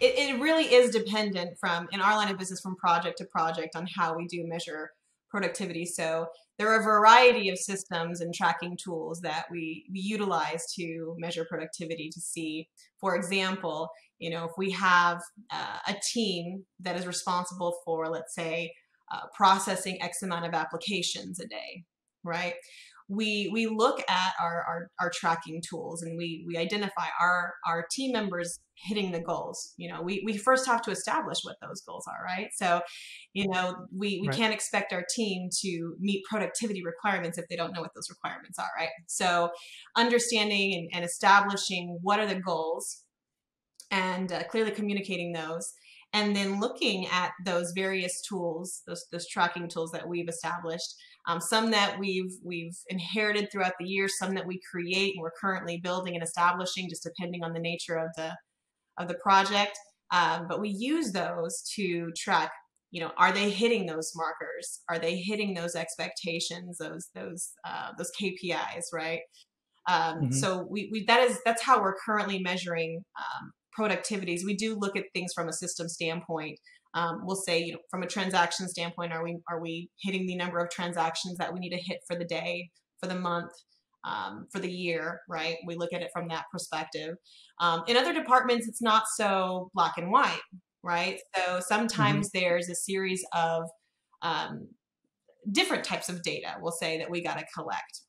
it, it really is dependent from in our line of business from project to project on how we do measure productivity. So there are a variety of systems and tracking tools that we, we utilize to measure productivity to see, for example, you know, if we have uh, a team that is responsible for, let's say, uh, processing X amount of applications a day, right? We we look at our, our, our tracking tools and we we identify our our team members hitting the goals. You know we, we first have to establish what those goals are right? So you know we we right. can't expect our team to meet productivity requirements if they don't know what those requirements are right? So understanding and, and establishing what are the goals and uh, clearly communicating those and then looking at those various tools those, those tracking tools that we've established um, some that we've we've inherited throughout the years, some that we create and we're currently building and establishing, just depending on the nature of the of the project. Um, but we use those to track. You know, are they hitting those markers? Are they hitting those expectations? Those those uh, those KPIs, right? Um, mm-hmm. So we, we that is that's how we're currently measuring um, productivities. We do look at things from a system standpoint. Um, we'll say you know from a transaction standpoint are we are we hitting the number of transactions that we need to hit for the day for the month um, for the year right? We look at it from that perspective. Um, in other departments it's not so black and white right? So sometimes mm-hmm. there's a series of um, different types of data we'll say that we got to collect.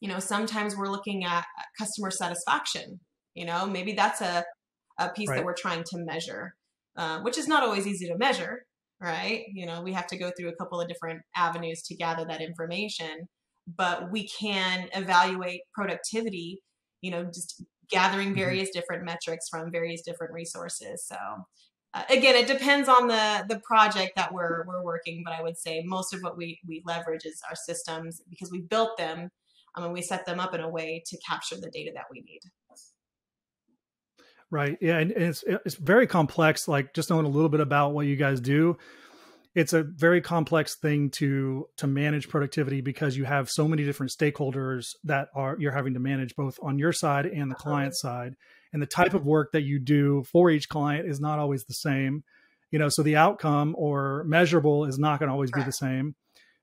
You know sometimes we're looking at customer satisfaction. You know maybe that's a, a piece right. that we're trying to measure um, which is not always easy to measure, right? You know, we have to go through a couple of different avenues to gather that information, but we can evaluate productivity, you know, just gathering mm-hmm. various mm-hmm. different metrics from various different resources. So, uh, again, it depends on the the project that we're we're working, but I would say most of what we we leverage is our systems because we built them um, and we set them up in a way to capture the data that we need. Right. Yeah, and it's it's very complex. Like just knowing a little bit about what you guys do, it's a very complex thing to to manage productivity because you have so many different stakeholders that are you're having to manage both on your side and the uh-huh. client side, and the type of work that you do for each client is not always the same. You know, so the outcome or measurable is not going to always be the same.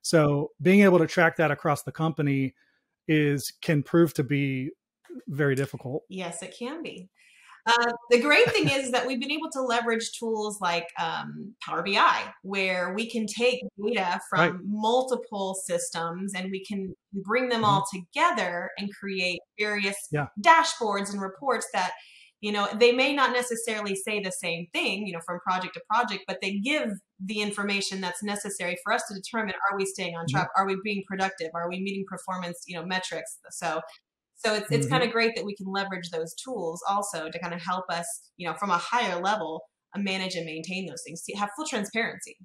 So being able to track that across the company is can prove to be very difficult. Yes, it can be. Uh, the great thing is that we've been able to leverage tools like um, Power BI, where we can take data from right. multiple systems and we can bring them mm-hmm. all together and create various yeah. dashboards and reports that you know they may not necessarily say the same thing you know from project to project but they give the information that's necessary for us to determine are we staying on mm-hmm. track mm-hmm. are we being productive are we meeting performance you know metrics so so it's, it's mm-hmm. kind of great that we can leverage those tools also to kind of help us, you know, from a higher level, uh, manage and maintain those things, to have full transparency.